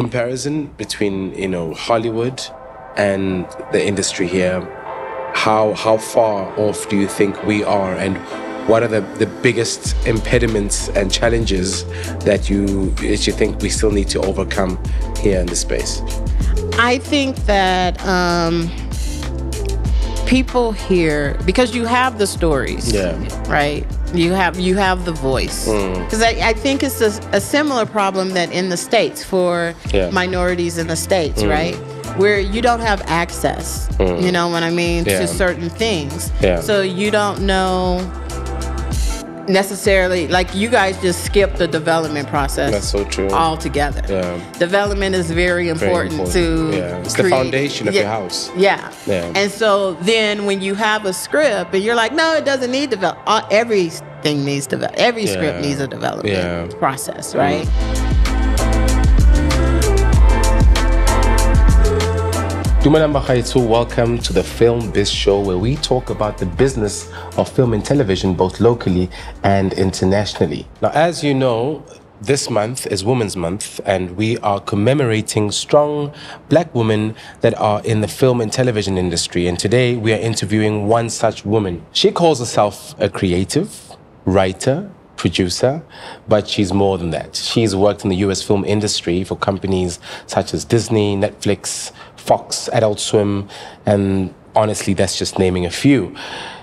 comparison between you know Hollywood and the industry here, how how far off do you think we are, and what are the, the biggest impediments and challenges that you that you think we still need to overcome here in the space? I think that um, people here because you have the stories, Yeah. right? You have you have the voice Mm. because I, I think it's a, a similar problem that in the states for Yeah. Mm. minorities in the states, right? Where you don't have access, you know what I mean, Yeah. to certain things. Yeah. So you don't know necessarily like you guys just skip the development process That's so true. altogether. Yeah. Development is very important, important. to Yeah, it's the foundation of yeah, your house. Yeah. Yeah. And so then when you have a script and you're like, no, it doesn't need develop. Uh, everything needs develop. Every script needs a development Yeah. Mm-hmm. process, right? Dumalan Bakhaitsu, welcome to the Film Biz Show, where we talk about the business of film and television, both locally and internationally. Now, as you know, this month is Women's Month, and we are commemorating strong black women that are in the film and television industry. And today we are interviewing one such woman. She calls herself a creative, writer, producer, but she's more than that. She's worked in the US film industry for companies such as Disney, Netflix, Fox, Adult Swim, and honestly, that's just naming a few.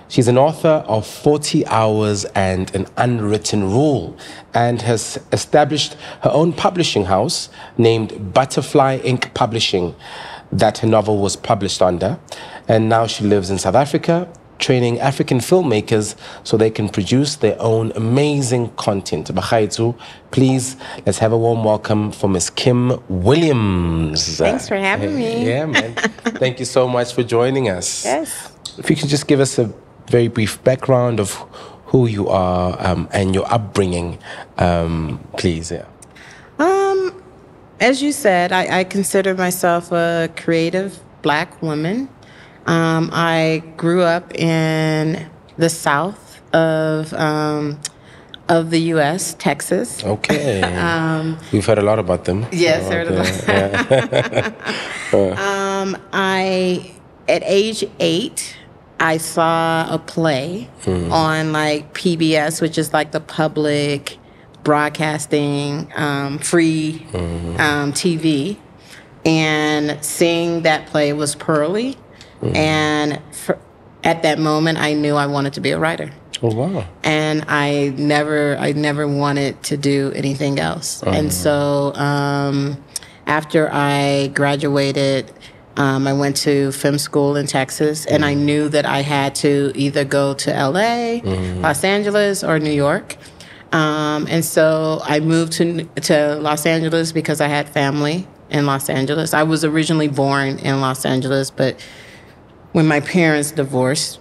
She's an author of 40 Hours and An Unwritten Rule and has established her own publishing house named Butterfly Ink Publishing that her novel was published under. And now she lives in South Africa training African filmmakers so they can produce their own amazing content. Bakhaitsu, please let's have a warm welcome for Miss Kim Williams. Thanks for having me. Yeah, man. Thank you so much for joining us. Yes. If you can just give us a very brief background of who you are um, and your upbringing, um, please. Yeah. Um, as you said, I, I consider myself a creative black woman. Um, I grew up in the south of um, of the U.S., Texas. Okay. We've heard a lot about them. Um, Yes, heard a okay, Um, I at age eight, I saw a play on like PBS, which is like the public broadcasting um, free um, TV, and seeing that play was Purlie, and for, at that moment, I knew I wanted to be a writer Oh, wow. and I never I never wanted to do anything else. And so um, after I graduated, um, I went to film school in Texas, and I knew that I had to either go to LA, Los Angeles, or New York. Um, and so I moved to to Los Angeles because I had family in Los Angeles. I was originally born in Los Angeles, but when my parents divorced,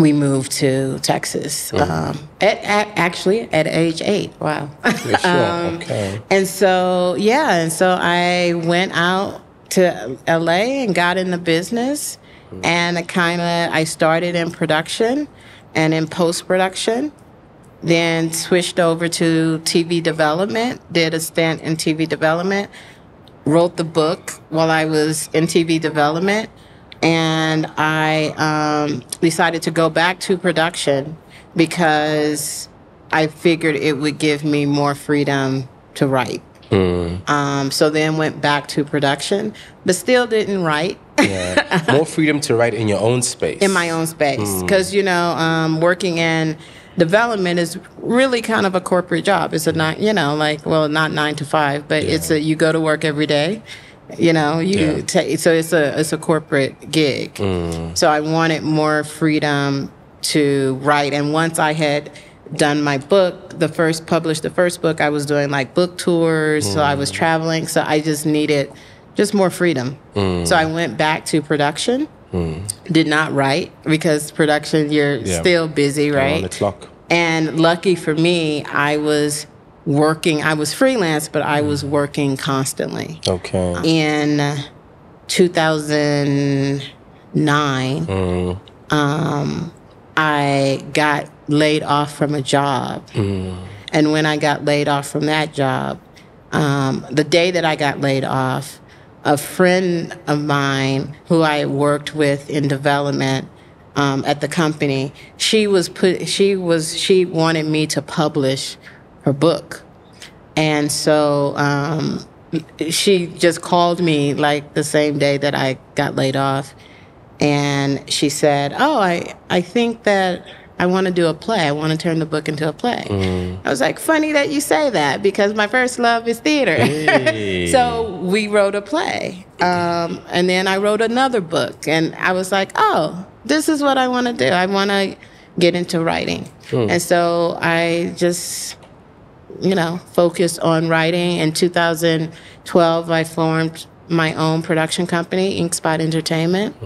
we moved to Texas. Um, at, at actually at age eight. Wow. Yeah, sure. Um, okay. and so yeah, and so I went out to LA and got in the business, and kind of I started in production, and in post production, then switched over to TV development. Did a stint in TV development. Wrote the book while I was in TV development, and I um, decided to go back to production because I figured it would give me more freedom to write. Um, so then went back to production, but still didn't write Yeah. More freedom to write in your own space. in my own space because you know um, working in development is really kind of a corporate job it's a not you know like well not nine to five but it's a you go to work every day you know you Yeah. take so it's a it's a corporate gig. Mm. So i wanted more freedom to write. And once i had done my book the first published the first book i was doing like book tours. So i was mm. traveling. So i just needed just more freedom. Mm. So i went back to production. Did not write because production you're Yeah. still busy right on the clock. and lucky for me i was working i was freelance but i was working constantly Okay. in 2009 um, i got laid off from a job and when i got laid off from that job um, the day that I got laid off, a friend of mine who I worked with in development um, at the company, she was put. She was. She wanted me to publish her book, and so um, she just called me like the same day that I got laid off, and she said, "Oh, I I think that." I want to do a play. I want to turn the book into a play. I was like, funny that you say that because my first love is theater. Hey. so we wrote a play. Um, and then I wrote another book. And I was like, oh, this is what I want to do. I want to get into writing. And so I just, you know, focused on writing. In 2012, I formed my own production company, Inkspot Entertainment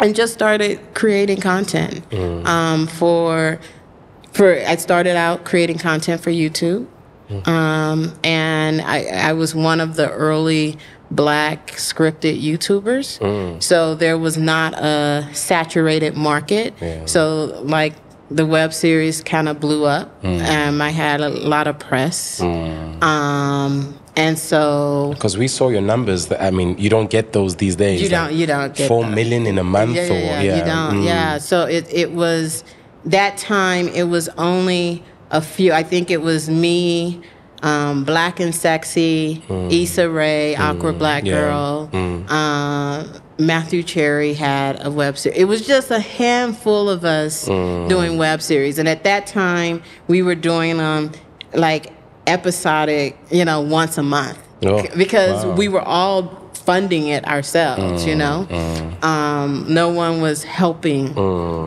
and just started creating content. Um, for for I started out creating content for YouTube, um, and I, I was one of the early black scripted YouTubers. So there was not a saturated market. So like the web series kind of blew up. Um, I had a lot of press, um, and so Because we saw your numbers. That, I mean, you don't get those these days. You don't- like you don't get four million in a month, yeah, or yeah, yeah, you don't. mm. Yeah, so it it was that time. It was only a few. I think it was me, um, Black and Sexy, Issa Rae, Awkward Black Mm. yeah, Girl. Uh, Matthew Cherry had a web series. It was just a handful of us Mm. doing web series, and at that time we were doing um like episodic, you know, once a month Oh, because wow. we were all funding it ourselves, you know. Um, no one was helping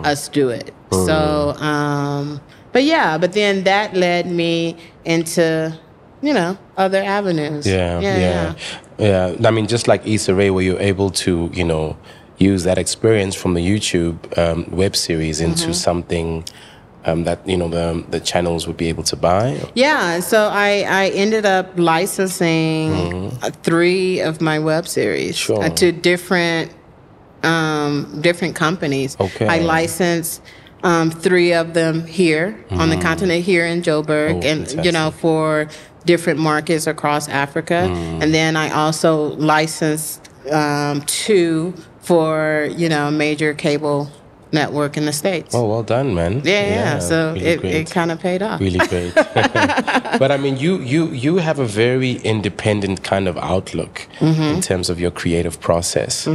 us do it. So, um, but yeah, but then that led me into, you know, other avenues. Yeah, yeah, yeah, I mean, just like Issa Rae, where you're able to, you know, use that experience from the YouTube um, web series into Mm-hmm. something um, that you know the the channels would be able to buy. Yeah, so I, I ended up licensing uh, three of my web series Mm-hmm. Sure. uh, to different um, different companies. Okay. I licensed um, three of them here on the continent here in Joburg, Mm-hmm. Oh, and you know for different markets across Africa. Mm. And then I also licensed um, two for you know major cable network in the states. Oh, well done, man. yeah, yeah, So really it, great. it kind of paid off. really great. but I mean, you you you have a very independent kind of outlook Mm-hmm. in terms of your creative process.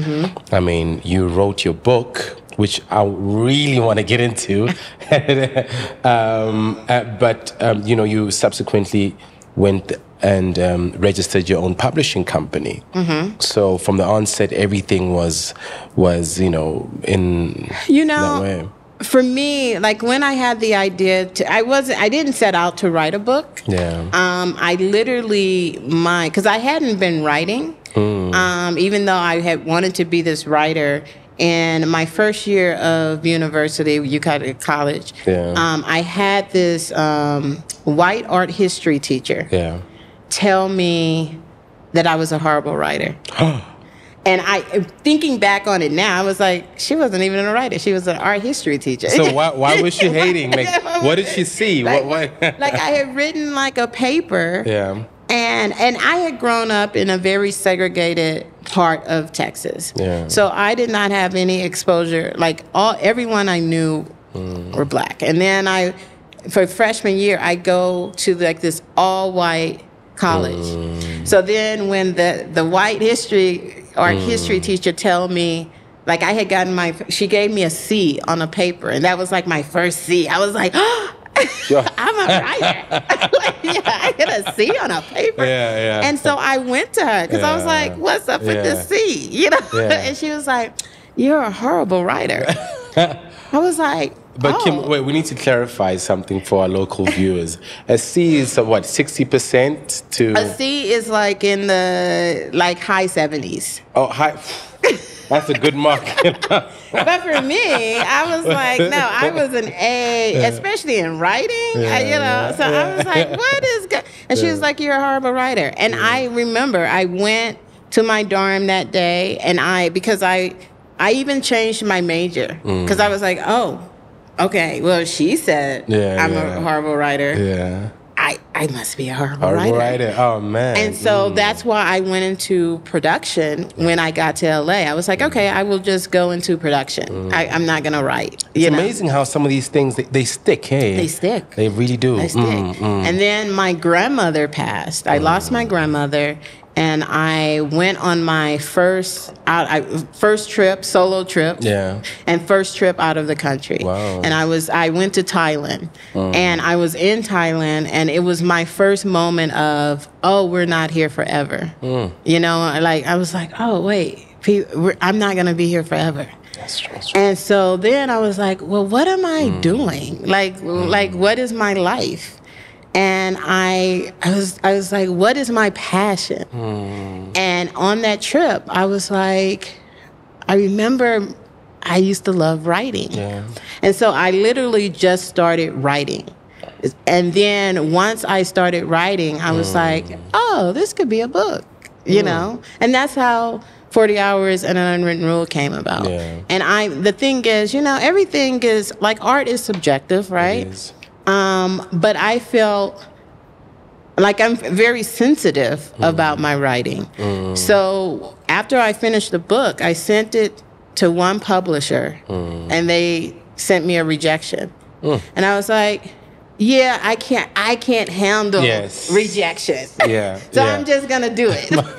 I mean, you wrote your book, which I really want to get into, um, uh, but um, you know, you subsequently went and um, registered your own publishing company. Mm-hmm. So from the onset, everything was was you know in You know, for me, like when I had the idea to, I wasn't, I didn't set out to write a book. Yeah. Um, I literally, my, because I hadn't been writing, Mm. um, even though I had wanted to be this writer. In my first year of university, UConn College, Yeah. um, I had this um, white art history teacher Yeah. tell me that I was a horrible writer. and I, thinking back on it now, I was like, she wasn't even a writer; she was an art history teacher. So why why was she hating? Like, what did she see? Like, what what? like I had written like a paper, yeah. And and I had grown up in a very segregated part of Texas. Yeah. So I did not have any exposure. Like all everyone I knew Mm. were black, and then I, for freshman year, I go to like this all white college. Mm. So then when the the white history history Mm. teacher tell me. Like I had gotten my, she gave me a C on a paper, and that was like my first C. I was like, Yeah. I'm a writer. like, yeah, I get a C on a paper. Yeah, yeah. And so I went to her because I was like, "What's up with Yeah. this C?" You know. Yeah. and she was like, "You're a horrible writer." I was like, But oh. Kim, wait, we need to clarify something for our local viewers. A C is uh, what sixty percent to a C is like in the like high seventies. oh high. That's a good mark. But for me, I was like, no, I was an A, especially in writing. I, you know, so I was like, what is good? And she was like, you're a horrible writer. And I remember I went to my dorm that day, and I because I I even changed my major because I was like, oh, okay, well, she said Yeah, I'm yeah. a horrible writer. yeah. I, I must be a horrible Horrible writer. writer. Oh man. And so that's why I went into production when I got to LA. I was like, okay, I will just go into production. I, I'm not gonna write. You it's know? amazing how some of these things they, they stick. Hey, They stick. They really do. I stick. Mm, mm. And then my grandmother passed. I lost my grandmother, and I went on my first out I, first trip, solo trip. Yeah. And first trip out of the country. Wow. And I was I went to Thailand, mm. and I was in Thailand, and it was my first moment of oh we're not here forever. Mm. You know, like I was like oh wait, I'm not gonna be here forever. That's true. That's true. And so then I was like, well, what am I mm. doing? Like, like what is my life? And I, I was, I was like, what is my passion? Hmm. And on that trip, I was like, I remember I used to love writing. Yeah. And so I literally just started writing. And then once I started writing, I was hmm. like, oh, this could be a book, you hmm. know? And that's how 40 Hours and an Unwritten Rule came about. Yeah. And I, the thing is, you know, everything is like art is subjective, right? is. Um, but I felt like I'm very sensitive mm. about my writing. Mm. So after I finished the book, I sent it to one publisher mm. and they sent me a rejection. And I was like, yeah, I can't I can't handle Yes. rejection. Yeah, so yeah. I'm just gonna do it.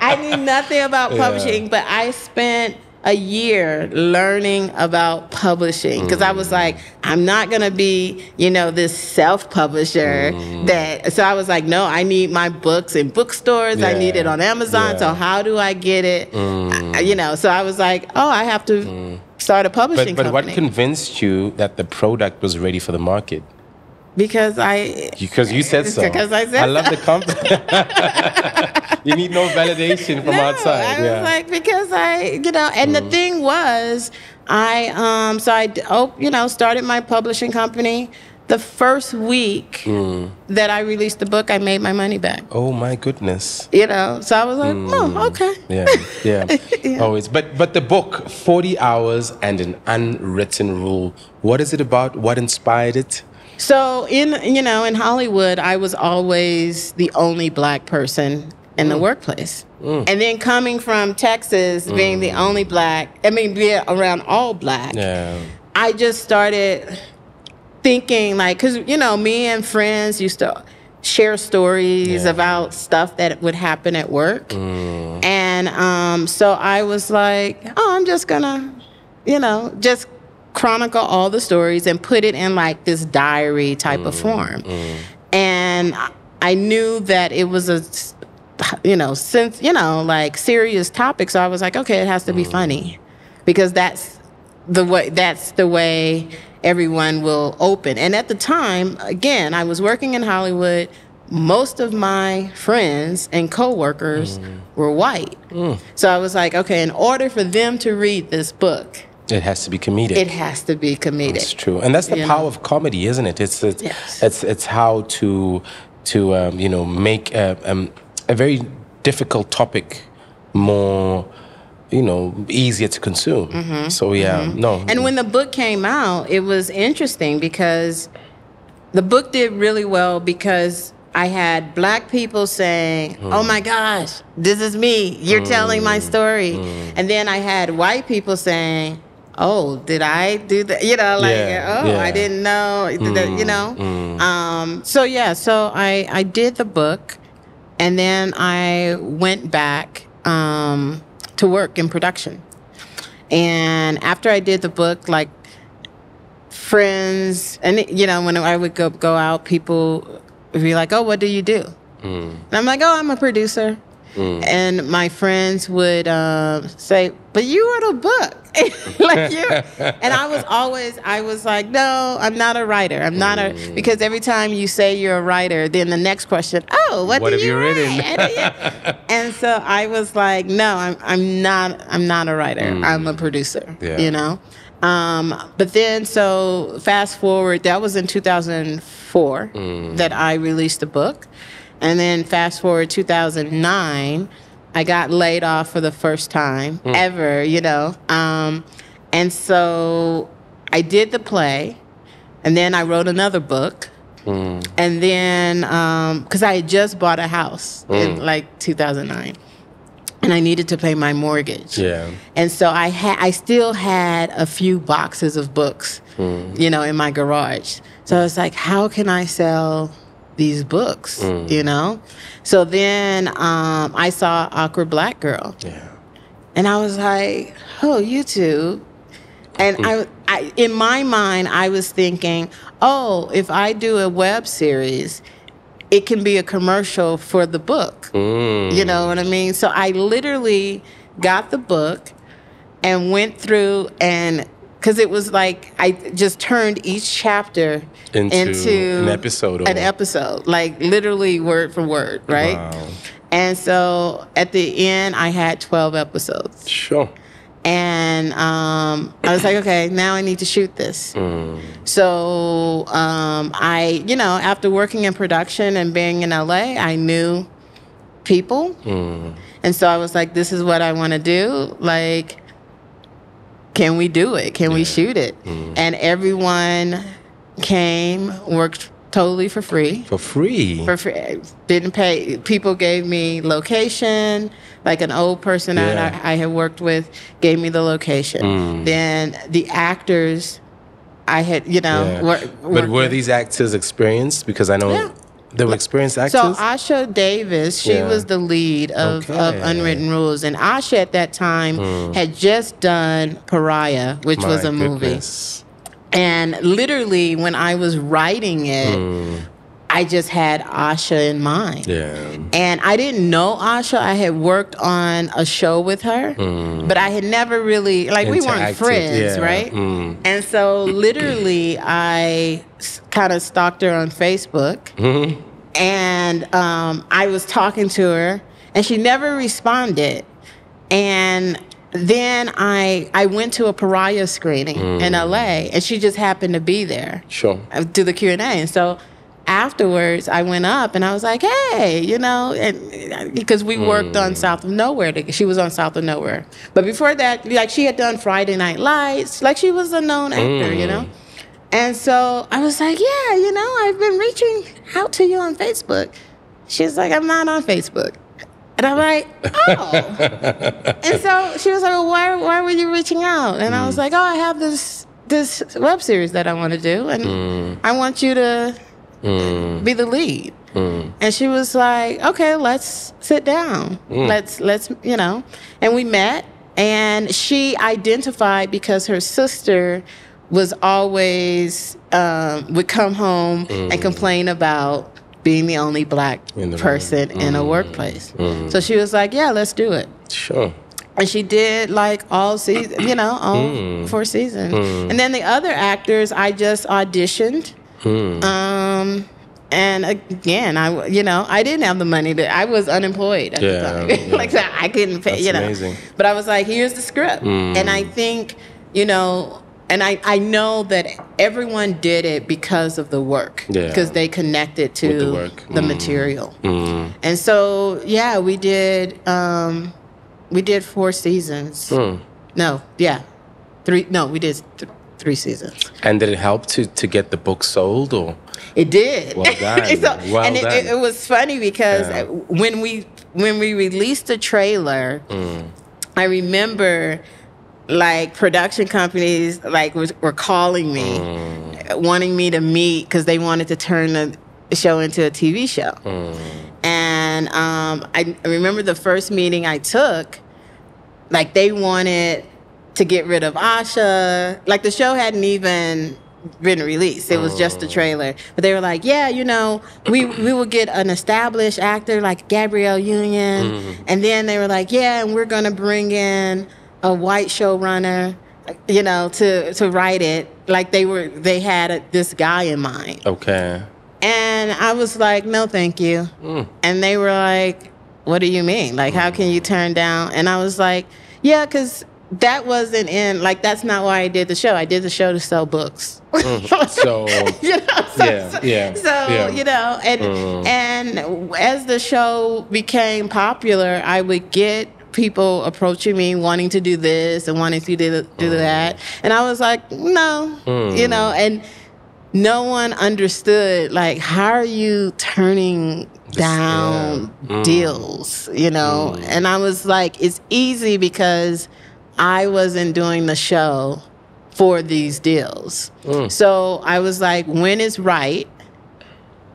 I knew nothing about Yeah. publishing, but I spent a year learning about publishing because I Mm. was like, I'm not gonna be, you know, this self-publisher Mm. that. So I was like, no, I need my books in bookstores. I need it on Amazon. Yeah. So how do I get it? I- you know. So I was like, oh, I have to start a publishing But but what convinced you that the product was ready for the market? Because I Because you said so. Because I said I love the company. you need no validation from no, outside. I yeah. was like because I, you know, and the mm. thing was, I um, so I, oh, you know, started my publishing company. The first week mm. that I released the book, I made my money back. oh my goodness. You know, so I was like, mm. oh, okay. Yeah, yeah. Always. But but the book, 40 Hours and an Unwritten Rule. What is it about? What inspired it? So in you know in Hollywood, I was always the only black person in the mm. workplace, mm. and then coming from Texas, being the mm. only black, I mean, being around all black, Yeah. I just started thinking like, cause you know, me and friends used to share stories Yeah. about stuff that would happen at work, and um, so I was like, oh, I'm just gonna, you know, just chronicle all the stories and put it in like this diary type of mm, form, mm. and I- knew that it was a you know, since you know, like serious topic. So I was like, okay, it has to be mm. funny, because that's the way. That's the way everyone will open. And at the time, again, I was working in Hollywood. Most of my friends and coworkers were white. So I was like, okay, in order for them to read this book, It has to be comedic. it has to be comedic. That's true, and that's the You power know? of comedy, isn't it? It's it's Yes. it's, it's how to to um, you know make a, um, a very difficult topic more you know easier to consume. So yeah, no, Mm-hmm. And when the book came out, it was interesting because the book did really well because I had black people saying, "Oh my gosh, this is me. You're telling my story." And then I had white people saying, "Oh, did I do that?" You know, like, Yeah, "Oh, yeah. I didn't know." That- You know. Um, so yeah, so I I did the book, and then I went back um, to work in production. And after I did the book, like friends, and you know, when I would go go out, people would be like, "Oh, what do you do?" And I'm like, "Oh, I'm a producer." And my friends would um, say, "But you wrote a book, like you." and I was always, I was like, "No, I'm not a writer. I'm not a." Because every time you say you're a writer, then the next question, "Oh, what, What have you written?" and so I was like, "No, I'm I'm not I'm not a writer. I'm a producer." Yeah. You know. Um, but then, so fast forward, that was in 2004 that I released the book. And then fast forward 2009, I got laid off for the first time mm. ever, you know. Um, and so I did the play, and then I wrote another book. Mm. And then, um, because I had just bought a house in mm. like 2009, and I needed to pay my mortgage. Yeah. And so I had, I still had a few boxes of books, you know, in my garage. So I was like, how can I sell these books? You know. So then um, I saw Awkward Black Girl, Yeah. and I was like, oh, YouTube. And I, I, in my mind, I was thinking, oh, if I do a web series, it can be a commercial for the book. Mm. You know what I mean? So I literally got the book and went through and because it was like I just turned each chapter Into an episode an episode, like literally word for word, right? Wow. And so at the end, I had 12 episodes. Sure. And um, I was like, okay, now I need to shoot this. So um, I, you know, after working in production and being in LA, I knew people. And so I was like, this is what I want to do. Like, can we do it? Can we shoot it? And everyone came, worked totally for free For free. for free. Didn't pay. People gave me location. Like an old person Yeah. I, I had worked with gave me the location. Mm. Then the actors, I had you know. Yeah. wor- but were with. these actors experienced? Because I know Yeah. They were experienced So actors. Aasha Davis, she Yeah. was the lead of, of Okay. Hmm. Unwritten Rules, and Aasha at that time had just done Pariah, which was My a movie. And literally, when I was writing it, Hmm. I just had Aasha in mind. Yeah. And I didn't know Aasha. I had worked on a show with her, but I had never really like we weren't friends, yeah. right? Mm. And so literally, I kind of stalked her on Facebook, and um, I was talking to her, and she never responded. And then I I went to a Pariah screening in LA, and she just happened to be there Sure. uh, do the Q and A. And so afterwards, I went up and I was like, "Hey, you know," and because we worked on hmm. South of Nowhere, together. she was on South of Nowhere. But before that, like she had done Friday Night Lights, like she was a known actor, you know. Hmm. And so I was like, "Yeah, you know, I've been reaching out to you on Facebook." She's like, "I'm not on Facebook." And I'm like, oh. and so she was like, well, why, why were you reaching out? And I was hmm. like, oh, I have this this web series that I want to do, and I want you to Mm. be the lead. Mm. And she was like, okay, let's sit down. Mm. Let's let's you know. And we met, and she identified because her sister was always um, would come home and complain about being the only black In the person in a workplace. So she was like, yeah, let's do it. Sure. And she did like all season, you know, all four seasons. And then the other actors, I just auditioned. Um, and again, I, you know, I didn't have the money that I was unemployed at Yeah, the time. yeah. like that, I couldn't pay, That's you know. amazing. But I was like, here's the script. And I think, you know, and I, I know that everyone did it because of the work. Yeah. Because they connected to With the work. the Mm. material. Mm. And so, yeah, we did um, we did four seasons. Mm. No, yeah, three. No, we did th- three seasons. And did it help to to get the book sold or? It did. Well done. So- Well and it, done. It, it was funny because Yeah. when we when we released the trailer, Mm. I remember like production companies like was, were calling me, Mm. wanting me to meet because they wanted to turn the show into a TV show. Mm. And um, I, I remember the first meeting I took, like they wanted to get rid of Aasha. Like the show hadn't even been released. It was just a oh. trailer. But they were like, yeah, you know, we we will get an established actor like Gabrielle Union. Mm-hmm. And then they were like, yeah, and we're gonna bring in a white showrunner, you know, to to write it. Like they were they had a, this guy in mind. Okay. And I was like, no, thank you. Mm. And they were like, what do you mean? Like, how can you mm. turn down? And I was like, yeah, because that wasn't in, like, that's not why I did the show. I did the show to sell books. Mm-hmm. So you know, so, Yeah, so, yeah, so, yeah. you know, and mm-hmm. and as the show became popular, I would get people approaching me wanting to do this and wanting to do, do mm-hmm. that, and I was like, no, you know, and no one understood like how are you turning down yeah. deals, you know? And I was like, it's easy because I wasn't doing the show for these deals. Mm. So I was like, when it's right,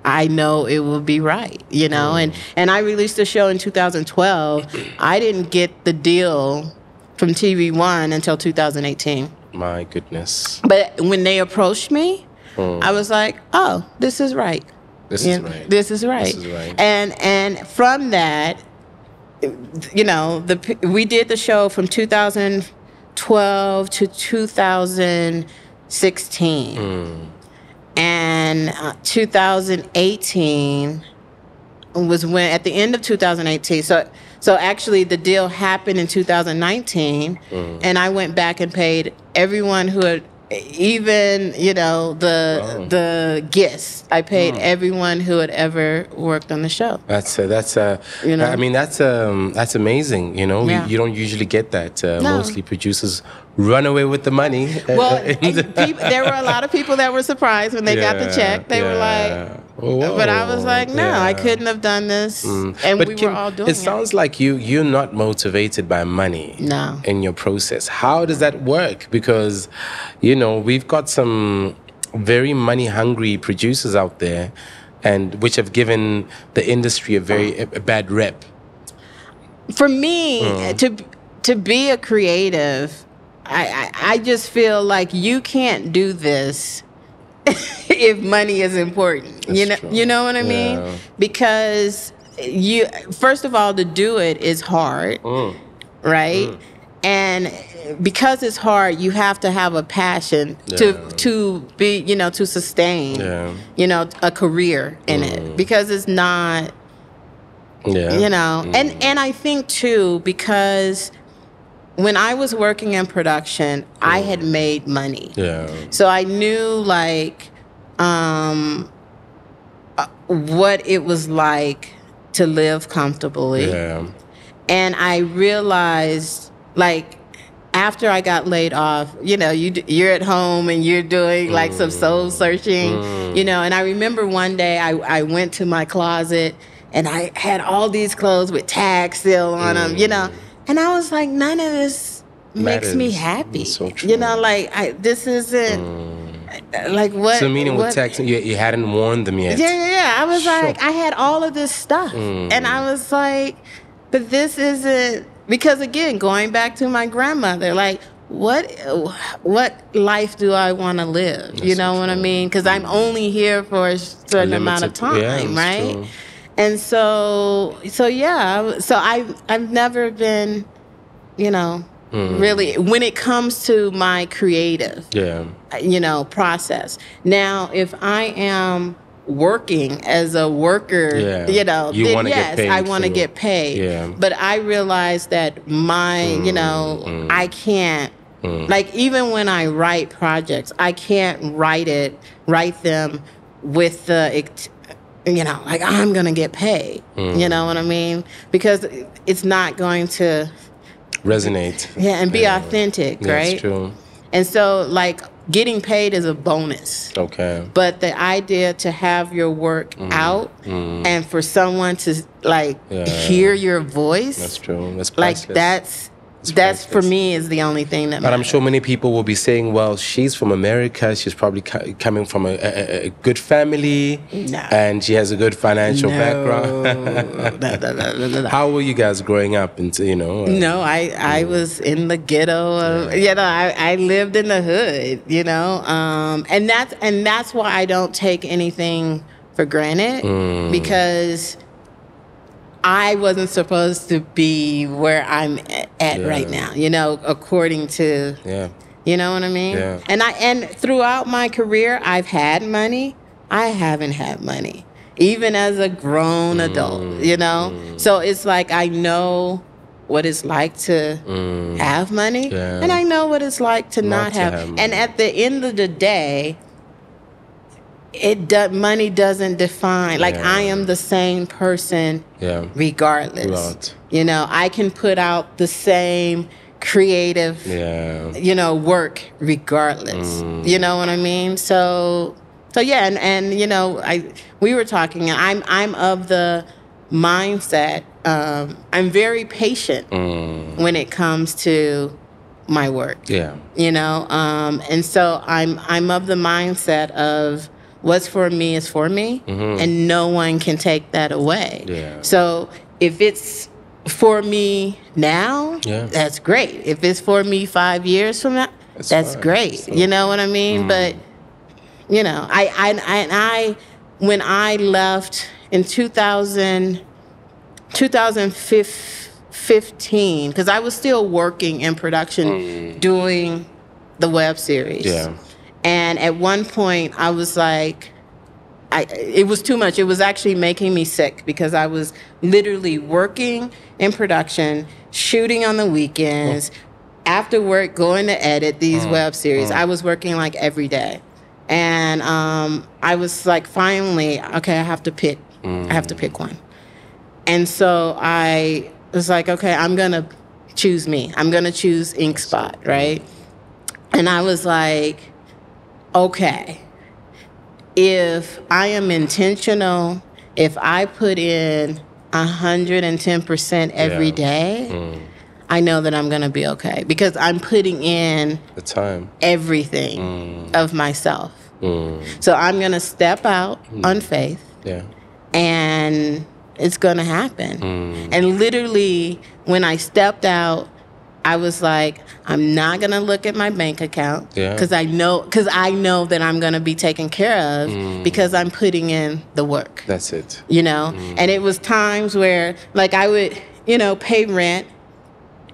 I know it will be right, you know. Mm. And and I released the show in 2012. I didn't get the deal from TV One until 2018. My goodness. But when they approached me, mm. I was like, "Oh, this is right. This You is know, right. This is right." is right. And and from that, you know, the we did the show from 2012 to 2016, Hmm. and uh, 2018 was when at the end of 2018. So so actually the deal happened in 2019, Hmm. and I went back and paid everyone who had even you know the Wow. the gifts I paid everyone who had ever worked on the show. That's a, that's a, You know? I mean that's um that's amazing. You know, Yeah. you, you don't usually get that. Uh, No. Mostly producers run away with the money. Well, and there were a lot of people that were surprised when they got the check. They were like, Whoa, but I was like, no, I couldn't have done this. And But we Kim, were all doing it It sounds like you you're not motivated by money No. in your process. How does that work? Because you know we've got some very money hungry producers out there, and which have given the industry a very a, a bad rep. For me, Mm. to to be a creative, I, I, I just feel like you can't do this if money is important. you know true. you know what I mean? Yeah. Because you first of all to do it is hard. Mm. right? Mm. And because it's hard, you have to have a passion to Yeah. to be, you know, to sustain, Yeah. you know, a career in it mm. because it's not, Yeah, you know. And mm. and I think too because when I was working in production, I had made money. yeah, So I knew like um uh, what it was like to live comfortably yeah, and I realized like after I got laid off, you know, you you're at home and you're doing like some soul searching, you know. And I remember one day I I went to my closet and I had all these clothes with tags still on them, you know. And I was like, none of this makes me happy, so you know. Like I this isn't mm. like what. So meaning with what- tax, you, you hadn't worn them yet. yeah, yeah, yeah. I was Sure. like, I had all of this stuff. Mm. And I was like, but this isn't because again, going back to my grandmother, like what what life do I want to live? you know so what I mean? Because I'm mm. only here for a certain amount of time, yeah, right? true. And so so yeah, so I I've never been, you know, Hmm. really when it comes to my creative Yeah, you know process now if i am working as a worker Yeah. you know You then yes i want to get paid Yeah. but i realize that my you hmm, know hmm. i can't hmm. like even when i write projects i can't write it write them with the you know like i'm gonna get paid you mm. know what i mean because it's not going to resonate. yeah and be Yeah. authentic Yeah, right That's true. and so, like, getting paid is a bonus. Okay. But the idea to have your work mm. out mm. and for someone to like. Yeah. hear your voice, That's true. That's like that's that's for me is the only thing that. But I'm sure many people will be saying, well, she's from America. She's probably co- coming from a, a, a good family. No. And she has a good financial background. No, no. How were you guys growing up? Into, you know, uh, No, I I was in the ghetto. Of, You know, I, I lived in the hood. You know, um, and that's and that's why I don't take anything for granted Mm. because I wasn't supposed to be where I'm at Yeah. right now. You know, according to Yeah. you know what I mean. Yeah. And I and throughout my career, I've had money. I haven't had money, even as a grown Mm. adult. You know, so it's like I know what it's like to have money, Mm. Yeah. and I know what it's like to Not not, to have. have money. and at the end of the day, it does money doesn't define. Like Yeah. I am the same person Yeah. regardless. Right. You know, I can put out the same creative Yeah. you know, work regardless. Mm. You know what I mean? So So yeah, and, and you know, I we were talking. and I'm I'm of the mindset. Um, I'm very patient when it comes to my work. Yeah. You know, um, and so I'm I'm of the mindset of what's for me is for me, mm-hmm. and no one can take that away. Yeah. So if it's for me now, Yeah. that's great. If it's for me five years from now, That's that's, great. So- you know what I mean? Mm-hmm. But you know, I I I, I when I left in 2000, 2015, because I was still working in production mm. doing the web series. Yeah. And at one point, I was like, I, it was too much. It was actually making me sick because I was literally working in production, shooting on the weekends, after work going to edit these mm, web series. Mm. I was working like every day. And um, I was like, finally, okay, I have to pick. I have to mm. pick one. And so I was like, okay, I'm going to choose me. I'm going to choose InkSpot, right? And I was like, okay, if I am intentional, if I put in 110% every Yeah. day, mm. I know that I'm going to be okay because I'm putting in The time. everything mm. of myself. Mm. So I'm going to step out on faith Yeah. and it's going to happen. And literally, when I stepped out, I was like, I'm not going to look at my bank account Yeah. because I know because I know that I'm going to be taken care of mm. because I'm putting in the work. That's it. You know, mm. and it was times where like I would, you know, pay rent,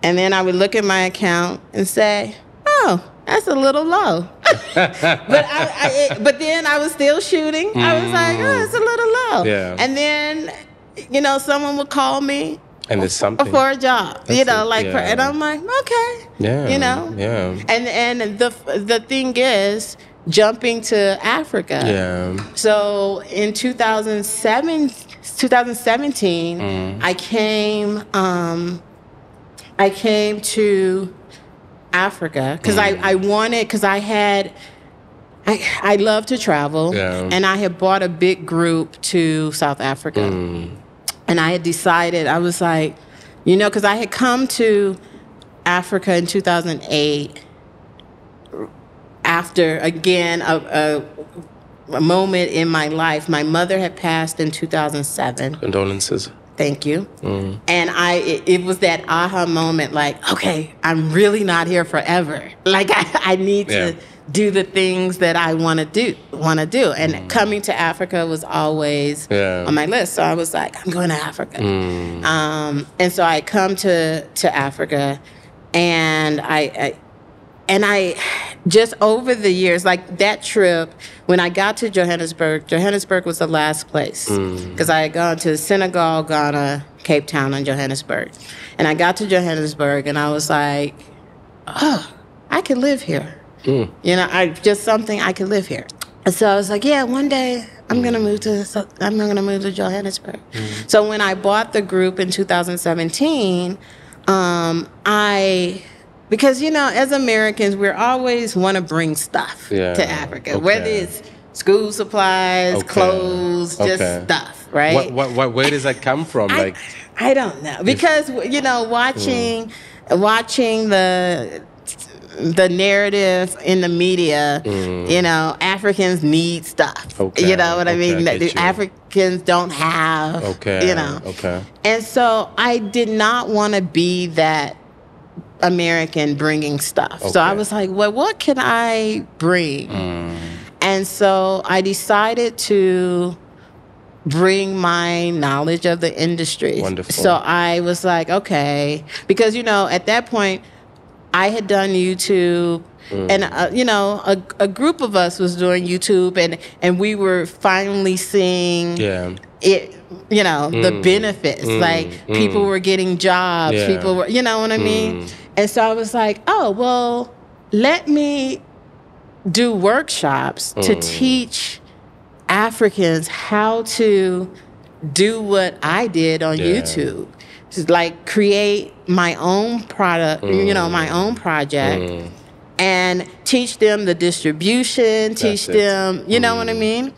and then I would look at my account and say, "Oh, that's a little low." but I, I it, but then I was still shooting. I was like, "Oh, mm. it's a little low." Yeah. And then, you know, someone would call me And there's something. for a job. you know, it, like for, and. I'm like, okay. Yeah. You know. Yeah. And and the the thing is jumping to Africa. Yeah. So in 2007, 2017, Mm. I came. Um, I came to Africa because Mm. I, I wanted because I had. I, I love to travel, Yeah. and I had bought a big group to South Africa, Mm. And I had decided I was like, you know, because I had come to Africa in 2008 after again a, a, a moment in my life. My mother had passed in 2007. Condolences. Thank you. Mm. And I, it, it was that aha moment, like, okay, I'm really not here forever. Like, I, I need Yeah. to do the things that I want to do, want to do. And mm. coming to Africa was always Yeah. on my list. So I was like, I'm going to Africa. Mm. Um, and so I come to to Africa, and I, I and I just over the years, like that trip, when I got to Johannesburg, Johannesburg was the last place mm. because I had gone to Senegal, Ghana, Cape Town, and Johannesburg. And I got to Johannesburg and I was like, oh, I could live here. Mm. You know, I just something I could live here. So I was like, yeah, one day I'm mm. gonna move to I'm gonna move to Johannesburg. Mm. So when I bought the group in 2017, um, I because you know as Americans we're always want to bring stuff Yeah, to Africa, whether it's school supplies, Okay, clothes, just stuff, right? What, what, what, where does that come from? I, like, I don't know because you know watching watching the the narrative in the media, you know, Africans need stuff. Mm. Okay, You know what I okay, mean? I The get. Africans don't have. okay. You know. Okay. And so I did not want to be that American bringing stuff. So I was like, well, what can I bring? Mm. And so I decided to bring my knowledge of the industry. Wonderful. So I was like, okay, because you know, at that point, I had done YouTube. Mm. And uh, you know, a, a group of us was doing YouTube, and and we were finally seeing Yeah. it you know the mm. benefits mm. like mm. people were getting jobs Yeah. people were you know what i mean and so i was like oh well let me do workshops to teach africans how to do what i did on Yeah. youtube like create my own product you know my mm. own project mm. and teach them the distribution, teach them, you know what I mm. mean?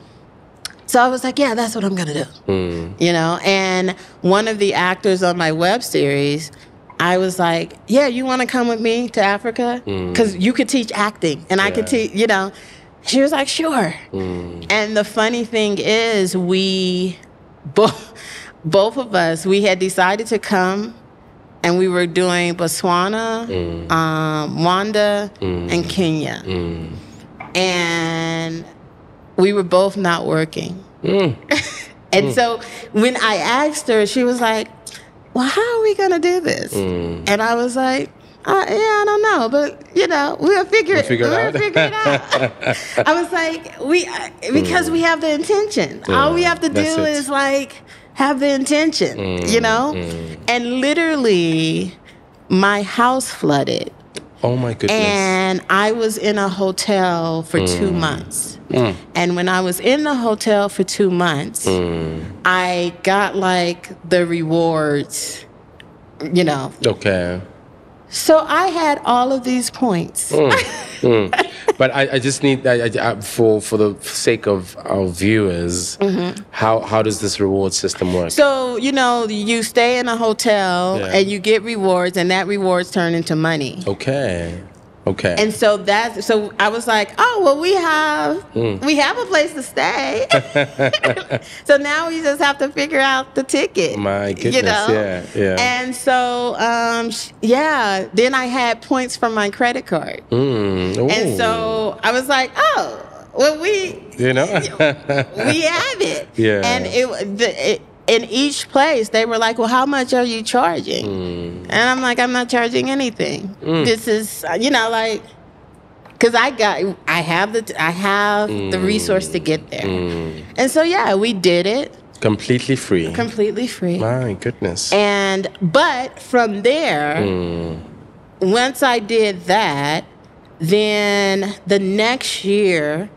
So I was like, yeah, that's what I'm gonna do. You know, and one of the actors on my web series, I was like, yeah, you wanna come with me to Africa? Because you could teach acting and I could teach, you know. She was like, sure. And the funny thing is, we both, both of us, we had decided to come and we were doing Botswana, mm. um, Rwanda, mm. and Kenya. Mm. And we were both not working. and so when I asked her, she was like, Well, how are we going to do this? And I was like, uh, yeah, I don't know, but you know, we'll figure it. figure it we'll out." figure it out. I was like, we uh, because we have the intention. All we have to do is like have the intention, you mm, know. Mm. And literally, my house flooded, Oh my goodness. and I was in a hotel for mm. two months. And when I was in the hotel for two months, I got like the rewards, you know. okay. So I had all of these points. Mm, mm. But I, I just need I, I, for for the sake of our viewers, mm-hmm. how how does this reward system work? So, you know, you stay in a hotel Yeah. and you get rewards, and that rewards turn into money. okay. Okay. And so that's so I was like, oh well, we have Hmm. we have a place to stay. so now we just have to figure out the ticket. My you goodness, know? yeah, yeah. And so um, yeah, then I had points from my credit card, Mm, and so I was like, oh well, we you know. we have it. Yeah. And it, the, it in each place they were like, "Well, how much are you charging?" Mm. And I'm like, "I'm not charging anything. This is, you know, like." Cause I got, I have the, I have the Mm. resource to get there, and so yeah, we did it Completely free. completely free. My goodness. And but from there, Mm. once I did that, then the next year,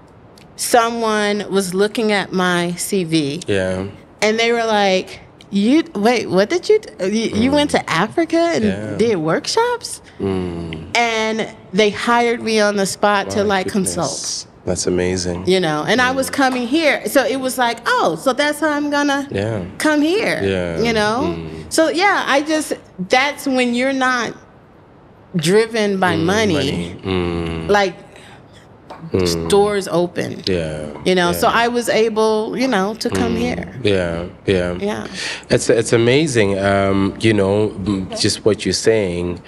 someone was looking at my CV yeah. And they were like, "You wait, what did you? do? You, you went to Africa and Yeah. did workshops?" Mm. And they hired me on the spot to like goodness. consult. That's amazing. You know, and I was mm. coming here, so it was like, "Oh, so that's how I'm gonna." Yeah. come here. Yeah. You know? Mm. So yeah, I just that's when you're not driven by money, Money. Mm, like doors open. yeah. You know, so. I was able, you know, to come here. Yeah, yeah, Yeah. It's it's amazing, um, you know, mm, just what you're saying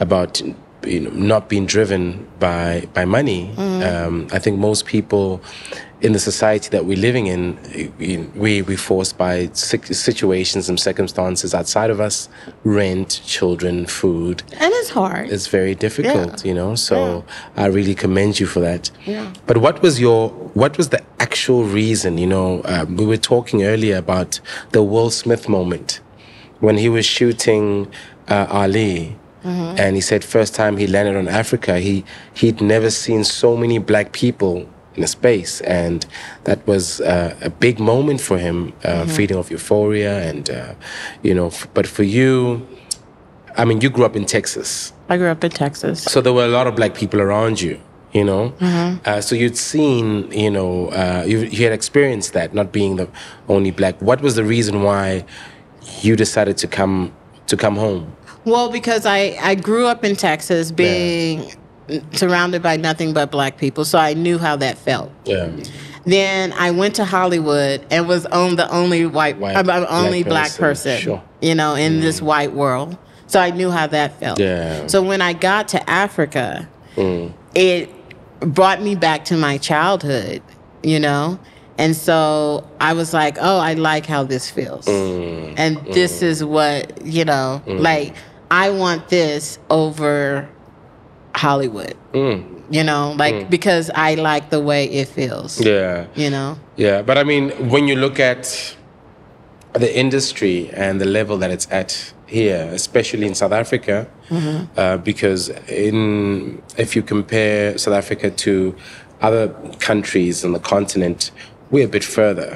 about you know not being driven by by money. Um, I think most people in the society that we're living in, we we we forced by situations and circumstances outside of us, rent, children, food. And it's hard. It's very difficult, Yeah. you know. So I really commend you for that. Yeah. But what was your what was the actual reason? You know, um, we were talking earlier about the Will Smith moment when he was shooting uh, Ali. Mm-hmm. And he said, first time he landed on Africa, he he'd never seen so many black people in a space, and that was uh, a big moment for him, uh, Mm-hmm. feeling of euphoria, and uh, you know. F- but for you, I mean, you grew up in Texas. I grew up in Texas. So there were a lot of black people around you, you know. Uh, so you'd seen, you know, uh, you, you had experienced that, not being the only black. What was the reason why you decided to come to come home? Well, because I, I grew up in Texas being surrounded by nothing but black people, so I knew how that felt. Yeah, Then I went to Hollywood and was on the only white, White the only black black person, person, sure. you know, in this mm. white world. So I knew how that felt. Yeah. So when I got to Africa, mm. it brought me back to my childhood, you know? And so I was like, oh, I like how this feels. Mm. And this is what, you know, like I want this over Hollywood. You know, like because I like the way it feels. yeah, You know? yeah. But I mean, when you look at the industry and the level that it's at here, especially in South Africa, uh, because in if you compare South Africa to other countries on the continent, we're a bit further.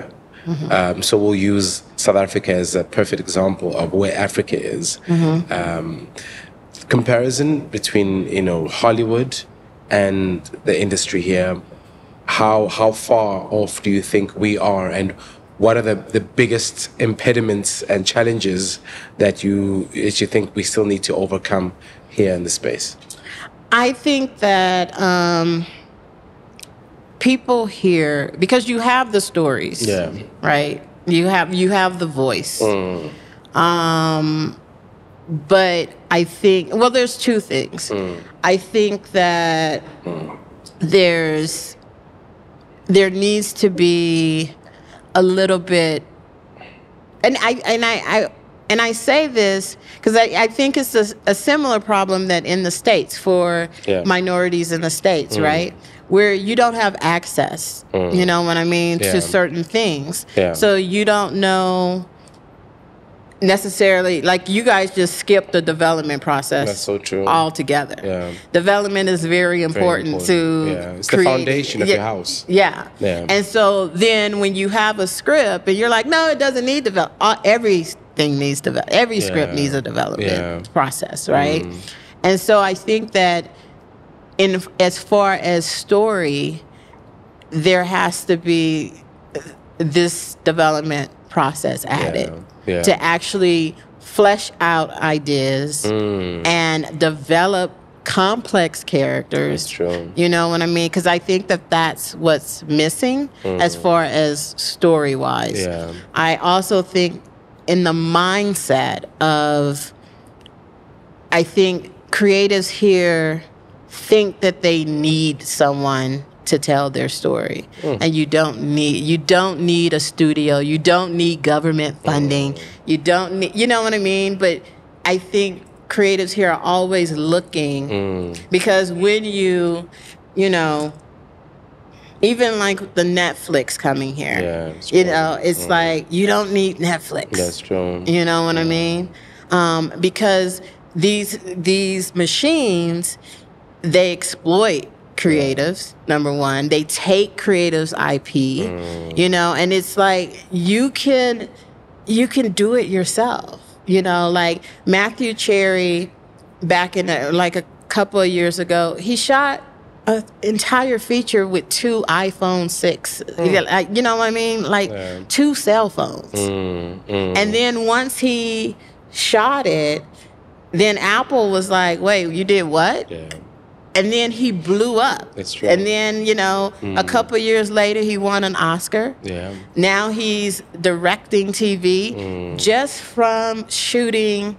Um, so we'll use South Africa as a perfect example of where Africa is. Um, comparison between you know Hollywood and the industry here, how how far off do you think we are, and what are the, the biggest impediments and challenges that you that you think we still need to overcome here in the space? I think that um, people here because you have the stories, Yeah. right? You have you have the voice. Mm. Um, but I think well, there's two things. Mm. I think that mm. there's there needs to be a little bit, and I and I. I and I say this because I, I think it's a, a similar problem that in the States for Yeah. minorities in the States, mm. right? Where you don't have access, you mm. know what I mean, Yeah. to certain things. Yeah. So you don't know necessarily like you guys just skip the development process That's so true. altogether Yeah. development is very important, important. to Yeah, it's the foundation of yeah, your house. yeah. Yeah. and so then when you have a script and you're like no it doesn't need develop uh, everything needs develop every script needs a development Yeah. process right Mm. and so i think that in as far as story there has to be this development process added yeah. to actually flesh out ideas Mm. and develop complex characters. That's true. You know what I mean? Because I think that that's what's missing as far as story wise. Mm. Yeah. I also think in the mindset of, I think creatives here think that they need someone to tell their story. Hmm. And you don't need you don't need a studio. You don't need government hmm. funding. You don't need you know what i mean? But i think creatives here are always looking hmm. because when you you know even like the netflix coming here Yeah, you know it's like you don't need netflix. That's true. you know what I mean? Um, because these these machines they exploit creatives. Number one, they take creatives IP. Mm. You know, and it's like you can you can do it yourself. You know, like Matthew Cherry back in the, like a couple of years ago, he shot an entire feature with two iPhone six. Like, you know what I mean? Like. Yeah. two cell phones. Mm, mm. And then once he shot it, then Apple was like, wait, you did what? yeah. And then he blew up. That's true. And then, you know, a couple years later, he won an Oscar. Yeah. Now he's directing TV Mm. just from shooting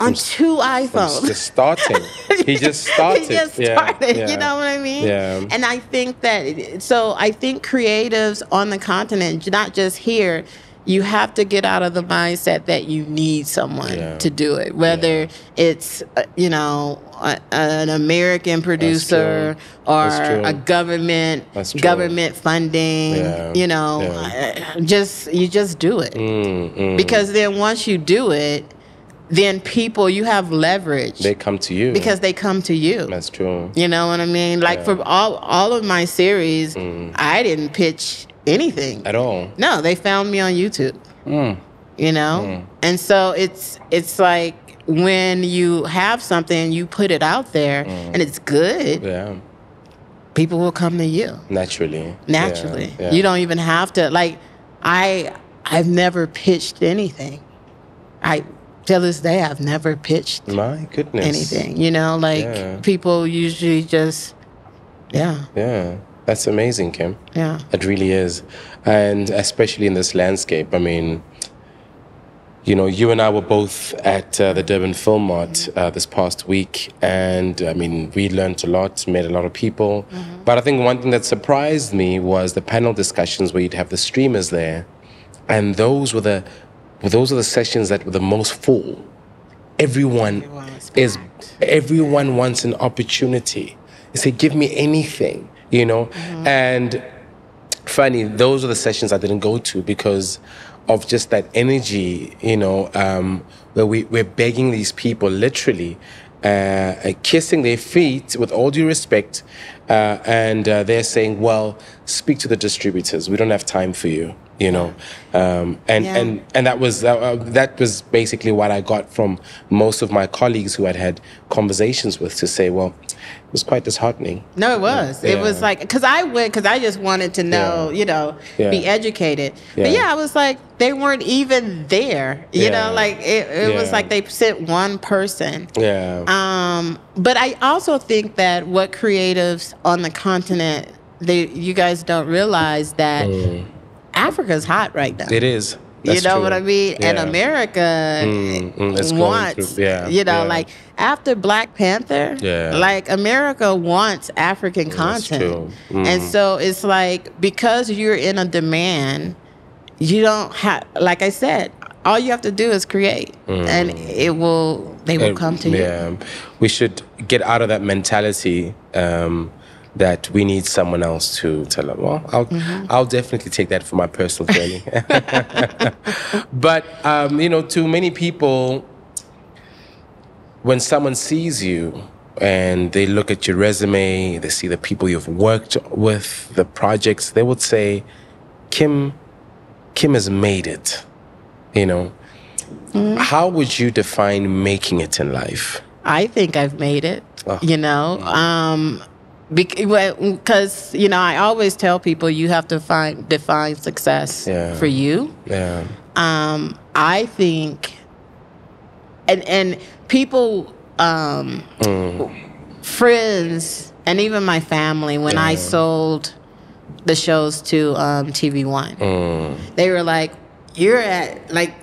on two iPhones. Just starting. he just started. He just started. yeah. You know what I mean? Yeah. And I think that so I think creatives on the continent, not just here, you have to get out of the mindset that you need someone Yeah. to do it. Whether it's uh, you know a, an American producer or a government government funding. Yeah. You know, Yeah. uh, just you just do it Mm, mm. because then once you do it, then people you have leverage they come to you. because they come to you. That's true. You know what I mean? Like Yeah. for all all of my series, Mm. I didn't pitch anything. At all. No, they found me on YouTube. Mm. You know, and so it's it's like when you have something, you put it out there, and it's good. Yeah. People will come to you Naturally. naturally. Yeah. You don't even have to like. I I've never pitched anything. I till this day I've never pitched My goodness. anything. You know, like Yeah. people usually just, yeah, Yeah. That's amazing, Kim. yeah. It really is. And especially in this landscape, I mean, you know, you and I were both at uh, the Durban Film Mart uh, this past week, and I mean, we learned a lot, met a lot of people. But I think one thing that surprised me was the panel discussions where you'd have the streamers there, and those were the, those are the sessions that were the most full. Everyone, Everyone is, everyone wants an opportunity. They say, "Give me anything," you know, and funny those are the sessions i didn't go to because of just that energy you know um, where we, we're begging these people literally uh, uh, kissing their feet with all due respect uh, and uh, they're saying well speak to the distributors. We don't have time for you you know um, and Yeah. and and that was uh, that was basically what I got from most of my colleagues who i had had conversations with to say well it was quite disheartening No, it was. It was like because I went because I just wanted to know, Yeah. you know, Yeah. be educated. But Yeah. yeah, I was like they weren't even there. You Yeah. know, like it, it was like they sent one person. yeah Um, but I also think that what creatives on the continent, they you guys don't realize that Africa's hot right now. Mm. it is you know true. what I mean? And America Mm, mm, wants, yeah, you know, yeah. like after Black Panther, Yeah. like America wants African content. true. And Mm. so it's like because you're in a demand, you don't have, like I said, all you have to do is create and it will, they will Uh, come to you. yeah we should get out of that mentality um, that we need someone else to tell them well I'll, Mm-hmm. I'll definitely take that for my personal journey but um, you know to many people when someone sees you and they look at your resume, they see the people you've worked with, the projects, they would say, Kim, Kim has made it. You know, how would you define making it in life? I think I've made it. Oh. You know, um, because you know, I always tell people you have to find define success Yeah. for you. Yeah. Um, I think, and and people, um, friends, and even my family, when I sold the shows to um, TV One, Mm. they were like, "You're at like."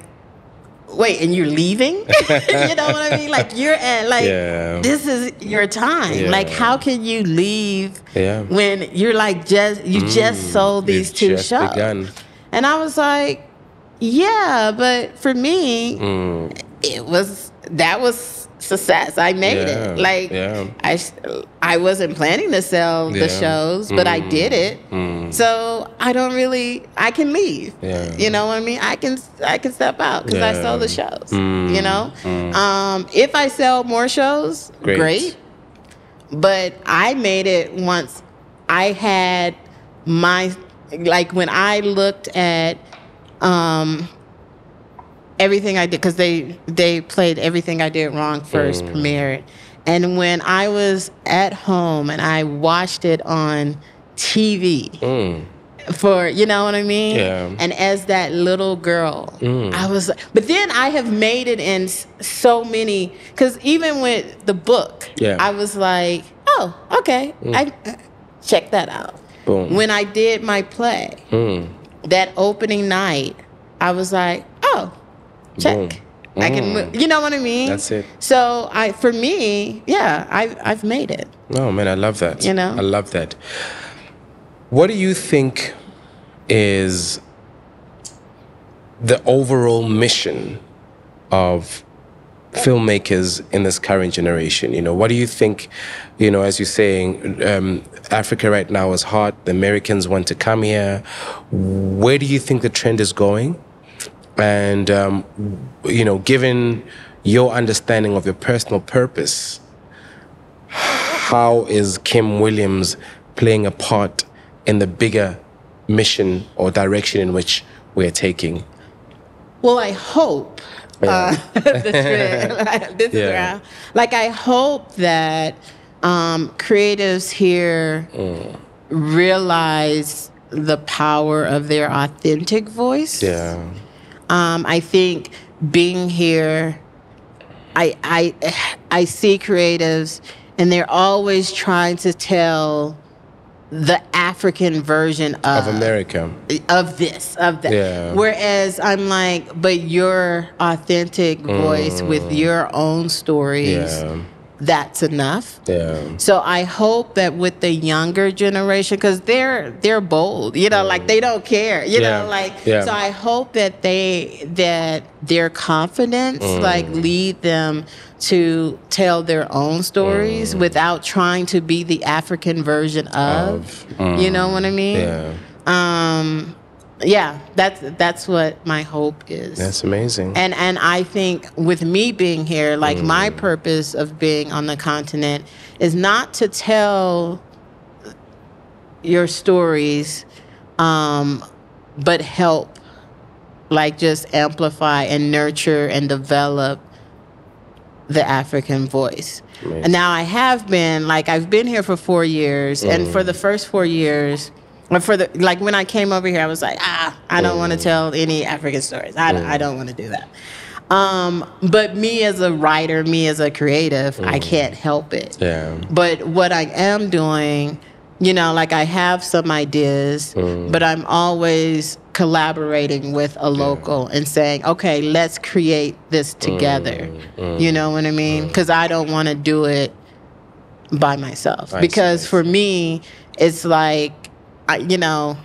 Wait, and you're leaving? you know what I mean? Like you're at like Yeah. this is your time. Like how can you leave Yeah. when you're like just you just sold these two shows? begun. And I was like, yeah, but for me, Mm. it was that was success. I made Yeah, it. Like yeah. I, I wasn't planning to sell the shows, but I did it. Mm. So I don't really. I can leave. Yeah. You know what I mean? I can. I can step out because I Yeah. sell the shows. Mm, You know. Um, if I sell more shows, Great. great. But I made it once. I had my like when I looked at um everything I did because they they played everything I did wrong first Mm. premiered, and when I was at home and I watched it on TV Mm. for you know what I mean, Yeah. and as that little girl, Mm. I was. But then I have made it in so many because even with the book, Yeah. I was like, oh, okay, I check that out. Boom. When I did my play, Mm. that opening night, I was like, oh, check. Boom. I can, Mm. move. you know what I mean? That's it. So I, for me, yeah, I've I've made it. Oh man, I love that. You know? I love that. What do you think is the overall mission of filmmakers in this current generation? You know, what do you think? You know, as you're saying, um, Africa right now is hot. The Americans want to come here. Where do you think the trend is going? And um, you know, given your understanding of your personal purpose, how is Kim Williams playing a part in the bigger mission or direction in which we're taking? Well, I hope. Uh, this is, this Yeah. where I- like I hope that um, creatives here Mm. realize the power of their authentic voice. Yeah. Um, I think being here, I I I see creatives, and they're always trying to tell the African version of, Of America. of this of that. Yeah. Whereas I'm like, but your authentic voice with your own stories, Mm. Yeah. That's enough. Yeah. So I hope that with the younger generation, because they're they're bold, you know, like they don't care, you Yeah, know, like. yeah. So I hope that they that their confidence Mm. like lead them to tell their own stories Mm. without trying to be the African version of. You know what I mean? Yeah. Um, yeah, that's that's what my hope is. That's amazing. And and I think with me being here, like Mm. my purpose of being on the continent is not to tell your stories um, but help like just amplify and nurture and develop the African voice. Amazing. And now I have been like I've been here for four years, and for the first four years, for the like when I came over here, I was like, ah, I don't want to mm. tell any African stories. I, don't- I don't want to do that. Um, but me as a writer, me as a creative, I mm. can't help it. Yeah. But what I am doing, you know, like I have some ideas, mm. but I'm always collaborating with a local and saying, okay, let's create this together. You know what I mean? Because I don't want to do it by myself. I because I for me, it's like, I, you know,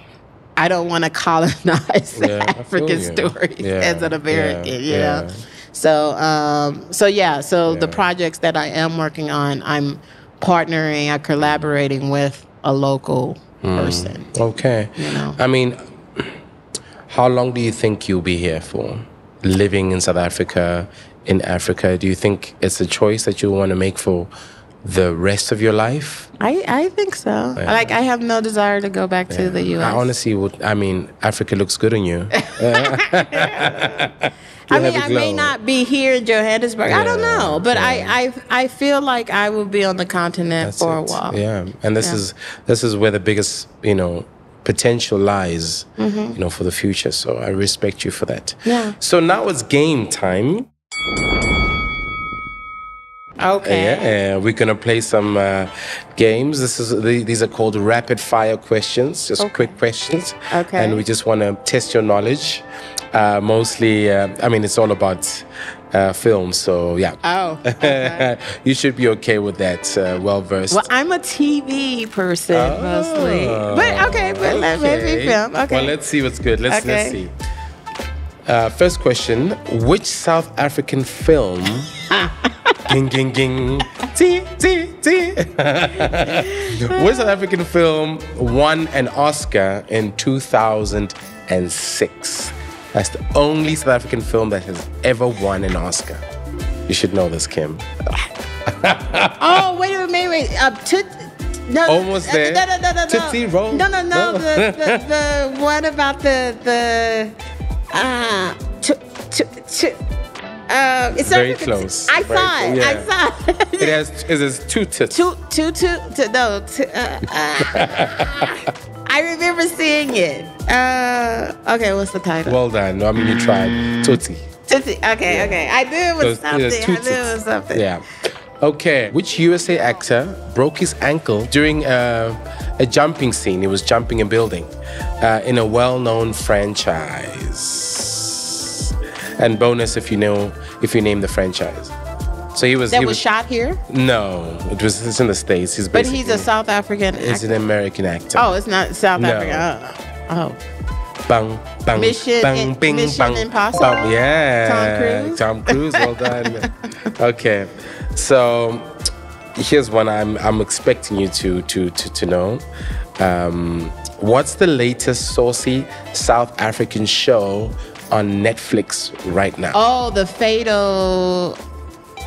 I don't want to colonize Yeah, African stories Yeah, as an American, yeah, you know? So, um, so yeah, so the projects that I am working on, I'm partnering, I'm collaborating with a local Hmm. person. Okay. You know. I mean, how long do you think you'll be here for? Living in South Africa, in Africa, do you think it's a choice that you want to make for the rest of your life? I, I think so. Like, I have no desire to go back to the U.S. I honestly would. I mean, Africa looks good on you. I mean, I may not be here in Johannesburg. I don't know, but yeah. I, I I feel like I will be on the continent That's for it. a while. Yeah, and this Yeah. is this is where the biggest you know potential lies, Mm-hmm. you know, for the future. So I respect you for that. Yeah. So now it's game time. Okay. Yeah, we're gonna play some uh, games. This is the, these are called rapid fire questions, just quick questions. Okay. And we just want to test your knowledge. Uh, mostly, uh, I mean, it's all about uh, film. So yeah. Oh. okay. you should be okay with that. Uh, well versed. well, I'm a TV person mostly, but okay, but let maybe Oh, film. Okay. Well, let's see what's good. Let's let's Okay. see. Uh, first question: Which South African film? ging ging ging. Tee, tee, tee. Which South African film won an Oscar in 2006? That's the only South African film that has ever won an Oscar. You should know this, Kim. Oh, wait a minute, wait, wait. Uh, toot, no, Almost uh, there. No, no, no, no, no. Tootsie Roll. No, no, no. No. The, the, the one about the the uh, t- t- t- uh, it's Very close. I Very saw it. close. I saw it. It has it has two tits. two, two, two, two, no. Two, uh, uh, I remember seeing it. Uh, okay, what's the title? Well done. No, I mean, you tried. Tsotsi. Tsotsi. Okay, okay. I knew it was So, yeah, something. two I knew it was something. Yeah. Okay. Which USA actor broke his ankle during uh, a jumping scene? He was jumping a building uh, in a well-known franchise. And bonus if you know if you name the franchise. So he was. That he was shot here, No, it was. It's in the states. He's but he's a South African. He's an American actor. Oh, it's not South No. Africa. Oh. oh. Bang, bang, Mission bang, in- bing, Mission bang, Impossible? bang. Yeah. Tom Cruise? Tom Cruise, well done. okay. So here's one I'm I'm expecting you to to to, to know. Um, what's the latest saucy South African show on Netflix right now? Oh, the fatal.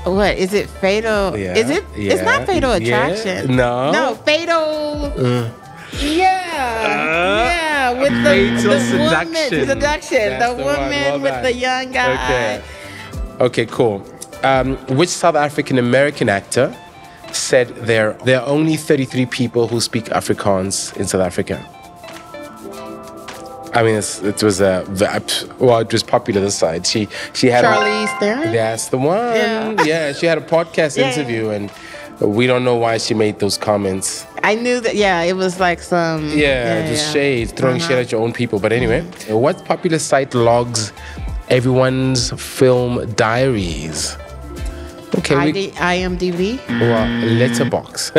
What is it? Fatal? Yeah, Is it? It's not fatal yeah. attraction. No. No, fatal. yeah, yeah, with the, Fatal the Seduction. woman, seduction, That's the, the woman well with done. the young guy. Okay. Okay, cool. Um, which South African American actor said there there are only 33 people who speak Afrikaans in South Africa? I mean, it's, it was a well, it was popular this side. She she had a, Charlize Theron. that's the one. Yeah. Yeah. she had a podcast Yeah, interview, and we don't know why she made those comments. I knew that. Yeah, it was like some. Yeah, just yeah. shade, throwing Uh-huh. shade at your own people. But anyway, what popular site logs everyone's film diaries? Okay, we IMDb. well, Letterboxd.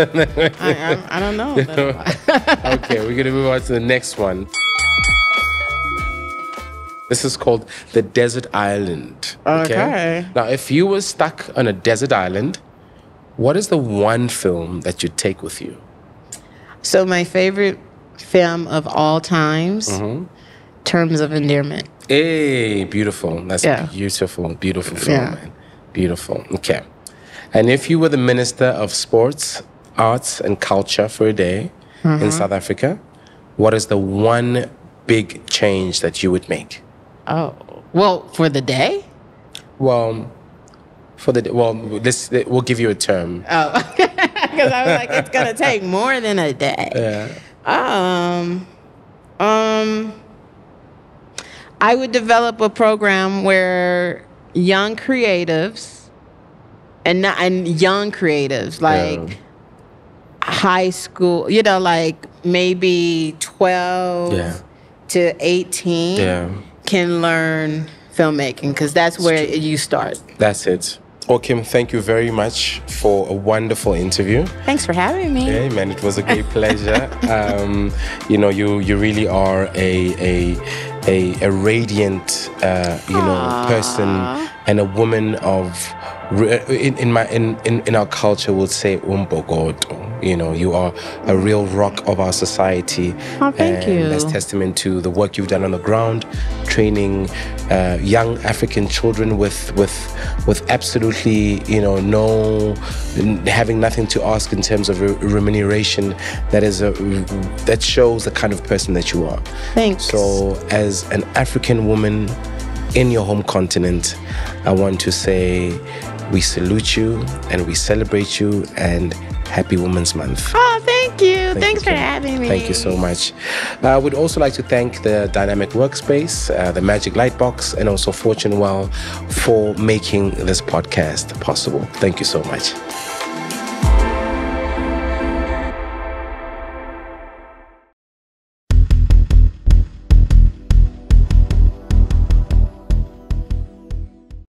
I, I, I don't know. okay, we're gonna move on to the next one. This is called the desert island. Okay. Now, if you were stuck on a desert island, what is the one film that you'd take with you? so my favorite film of all times, Mm-hmm. Terms of Endearment. Hey, beautiful. That's Yeah. a beautiful, beautiful film, Yeah. man. Beautiful. Okay. And if you were the Minister of Sports, Arts, and Culture for a day Mm-hmm. in South Africa, what is the one big change that you would make? Oh, well, for the day? Well, for the well, this we'll give you a term. Oh, because I was like, it's gonna take more than a day. Yeah. Um, um, I would develop a program where young creatives and not and young creatives like Yeah. high school, you know, like maybe twelve Yeah. to eighteen Yeah. Can learn filmmaking because that's where you start. That's it. Well, Kim, thank you very much for a wonderful interview. Thanks for having me. Hey, man, it was a great pleasure. Um, you know, you you really are a a a, a radiant, uh, you know, person and a woman of. In, in my in, in, in our culture, would say imbokodo. You know, you are a real rock of our society. Oh, thank and you. That's testament to the work you've done on the ground, training uh, young African children with with with absolutely you know no having nothing to ask in terms of re- remuneration. That is a that shows the kind of person that you are. Thanks. So, as an African woman in your home continent, I want to say we salute you and we celebrate you and happy Women's Month. Oh, thank you. Thank Thanks you, for having me. Thank you so much. I would also like to thank the Dynamic Workspace, uh, the Magic Lightbox, and also Fortune Well for making this podcast possible. Thank you so much.